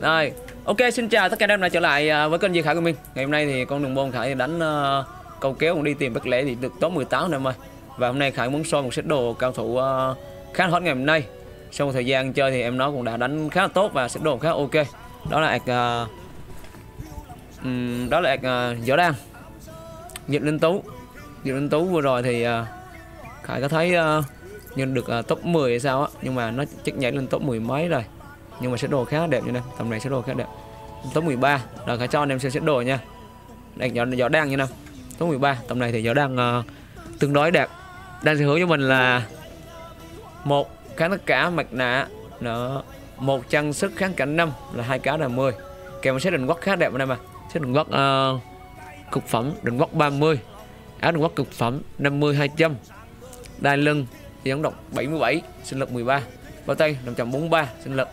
Rồi, ok xin chào tất cả anh em đã trở lại à, với kênh Duy Khải của mình. Ngày hôm nay thì con đường môn Khải đánh uh, câu kéo cũng đi tìm bất lẽ thì được top 18 anh em ơi. Và hôm nay Khải muốn soi một set đồ cao thủ uh, khá hot ngày hôm nay. Sau một thời gian chơi thì em nó cũng đã đánh khá là tốt và set đồ khá ok. Đó là ạc uh, um, đó là ạc uh, Đan. Diệp Linh Tú. Diệp Linh Tú vừa rồi thì uh, Khải có thấy uh, nhưng được uh, top 10 hay sao á, nhưng mà nó chắc nhảy lên top 10 mấy rồi nhưng mà sẽ đồ khá đẹp như này tầm này sẽ đồ khá đẹp. Top 13 là cái cho anh em xem sẽ đồ nha. Đánh gió gió đang như nào. Top 13 tầm này thì gió đang uh, tương đối đẹp. Đang sở hữu cho mình là một kháng tất cả mạch nạ nó một trang sức kháng cảnh năm là hai cá là 10 kèm với set định quất khá đẹp anh em à set định quất uh, ờ, cực phẩm định quất 30 áo định quất cực phẩm 50 200 đai lưng thì ấn độc 77 sinh lực 13 bao tay 543 sinh lực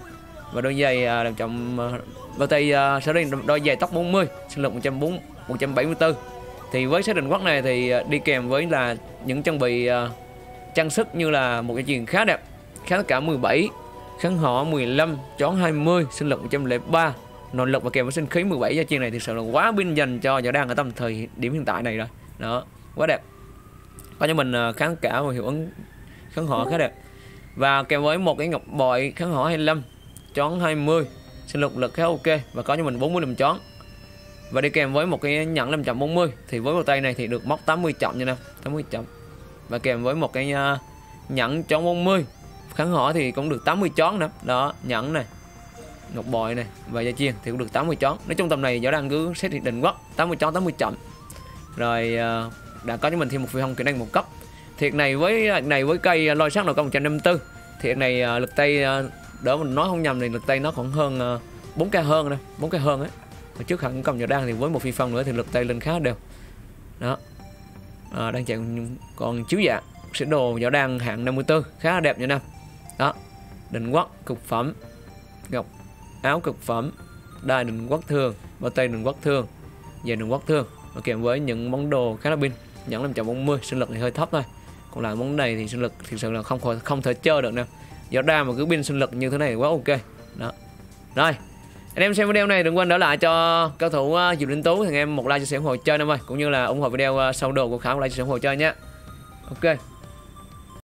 và đôi giày à, làm trọng bao à, tay uh, sẽ đi đôi giày tóc 40 sinh lực 140 174 thì với xác định quất này thì à, đi kèm với là những trang bị uh, trang sức như là một cái chuyền khá đẹp kháng cả 17 kháng họ 15 chón 20 sinh lực 103 nội lực và kèm với sinh khí 17 gia chiên này thì sự là quá binh dành cho giờ đang ở tầm thời điểm hiện tại này rồi. Đó quá đẹp. Có cho mình kháng cả và hiệu ứng kháng họ khá đẹp. Và kèm với một cái ngọc bội kháng họ 25 chón 20 sinh lực lực khá ok và có cho mình 40 đồng chón và đi kèm với một cái nhẫn 540 thì với một tay này thì được móc 80 chậm như nào. 80 chậm và kèm với một cái à, nhẫn chón 40 kháng hỏa thì cũng được 80 chón nữa đó, nhẫn này, ngọc bội này và gia chiên thì cũng được 80 chón nói chung tầm này gió đang cứ xét định quốc 80 chón 80 chậm. Rồi à, đã có cho mình thêm một phi hồng kỹ năng một cấp. Thiệt này với à, này với cây lôi sắc nội công 154 thiệt này lực tay đỡ mình nói không nhầm thì lực tay nó còn hơn uh, 4 k hơn đây 4 k hơn ấy mà trước hẳn cầm nhỏ đang thì với một phi phong nữa thì lực tay lên khá đều. Đó. À, đang chạy còn chiếu dạ sẽ đồ nhỏ đang hạng 54 khá là đẹp nha năm đó. Định quất cực phẩm. Ngọc áo cực phẩm. Đai định quất thường bao tay định quất thường giày định quất thường và kèm với những món đồ khá là pin nhẫn 540 sinh lực thì hơi thấp thôi. Còn lại món này thì sinh lực thực sự là không không thể chơi được nè gió đa mà cứ pin sinh lực như thế này quá ok. Đó. Rồi anh em xem video này đừng quên đỡ lại cho cao thủ uh, Diệp Linh Tú thì em một like chia sẻ ủng hộ chơi em ơi cũng như là ủng hộ video uh, sau đồ của Khảo một like chia sẻ ủng hộ chơi nhé ok.